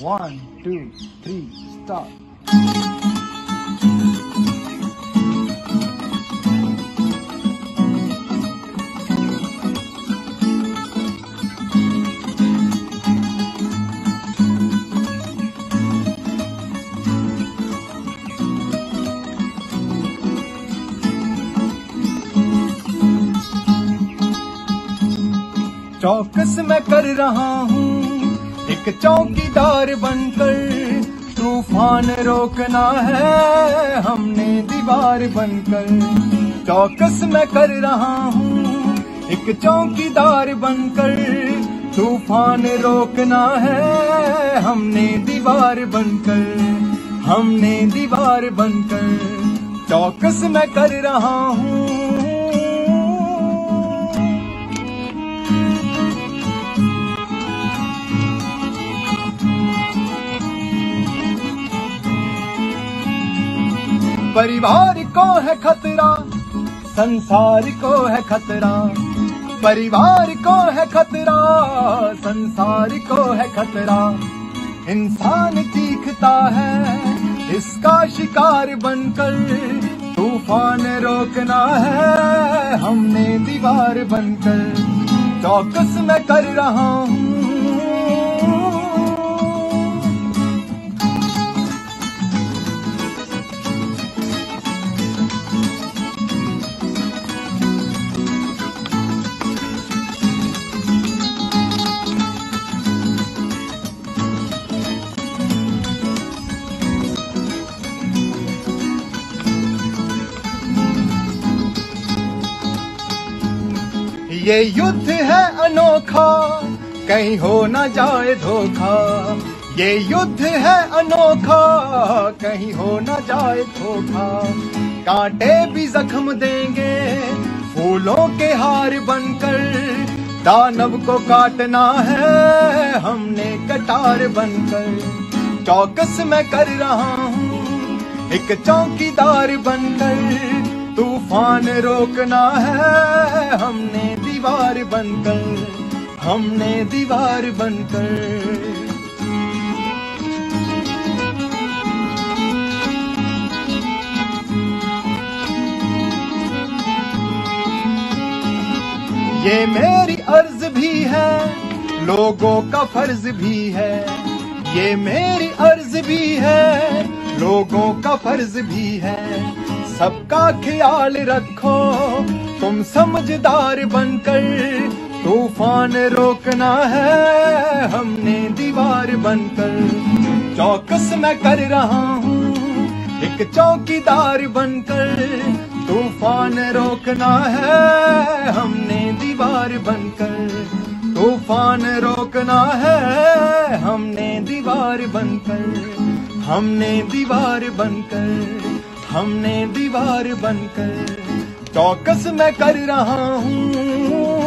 One, two, three, start. चौकस मैं कर रहा हूँ एक चौकीदार बनकर तूफ़ान रोकना है, हमने दीवार बनकर। चौकस मैं कर रहा हूँ, एक चौकीदार बनकर तूफ़ान रोकना है, हमने दीवार बनकर, हमने दीवार बनकर। चौकस मैं कर रहा हूँ परिवार को है खतरा, संसार को है खतरा। परिवार को है खतरा, संसार को है खतरा। इंसान चीखता है, इसका शिकार बनकर तूफ़ान रोकना है। हमने दीवार बनकर चौकस में कर रहा हूँ ये युद्ध है अनोखा, कहीं हो न जाए धोखा। ये युद्ध है अनोखा, कहीं हो न जाए धोखा। कांटे भी जख्म देंगे, फूलों के हार बनकर। दानव को काटना है, हमने कटार बनकर। चौकस मैं कर रहा हूँ, एक चौकीदार बनकर। तूफ़ान रोकना है, हमने दीवार बनकर, हमने दीवार बनकर। ये मेरी अर्ज़ भी है, लोगों का फ़र्ज़ भी है। ये मेरी अर्ज़ भी है, लोगों का फ़र्ज़ भी है। सबका ख्याल रखो तुम समझदार बनकर तूफ़ान रोकना है, हमने दीवार बनकर। चौकस मैं कर रहा हूँ, एक चौकीदार बनकर तूफ़ान रोकना है, हमने दीवार बनकर। तूफ़ान रोकना है, हमने दीवार बनकर। हमने दीवार बनकर, हमने दीवार बनकर। चौकस मैं कर रहा हूँ।